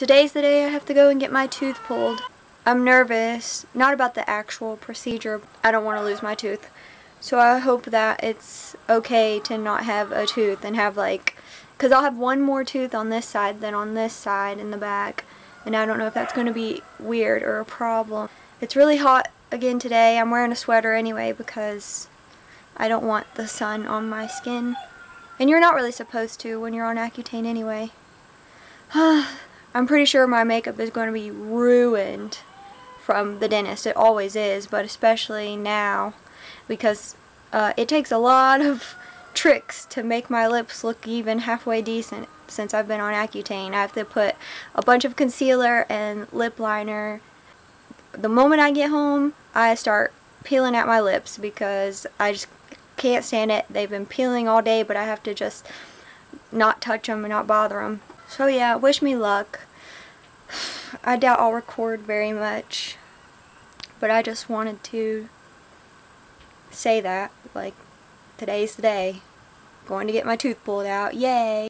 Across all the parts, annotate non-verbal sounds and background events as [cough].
Today's the day I have to go and get my tooth pulled. I'm nervous, not about the actual procedure. I don't want to lose my tooth. So I hope that it's okay to not have a tooth and have like, because I'll have one more tooth on this side than on this side in the back. And I don't know if that's going to be weird or a problem. It's really hot again today. I'm wearing a sweater anyway because I don't want the sun on my skin. And you're not really supposed to when you're on Accutane anyway. [sighs] I'm pretty sure my makeup is going to be ruined from the dentist. It always is, but especially now because uh, it takes a lot of [laughs] tricks to make my lips look even halfway decent since I've been on Accutane. I have to put a bunch of concealer and lip liner. The moment I get home, I start peeling at my lips because I just can't stand it. They've been peeling all day, but I have to just not touch them and not bother them. So yeah, wish me luck. I doubt I'll record very much, but I just wanted to say that, like, today's the day. Going to get my tooth pulled out, yay!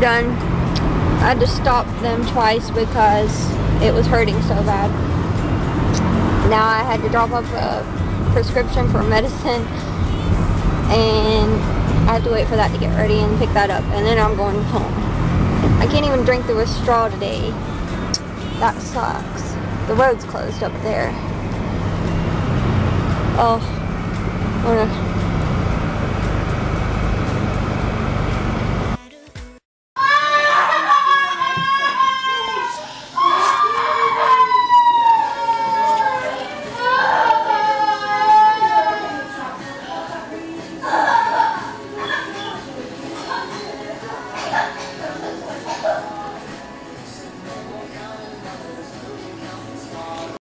Done. I had to stop them twice because it was hurting so bad. Now I had to drop off a prescription for [laughs] medicine and I have to wait for that to get ready and pick that up and then I'm going home. I can't even drink through a straw today. That sucks. The road's closed up there. Oh,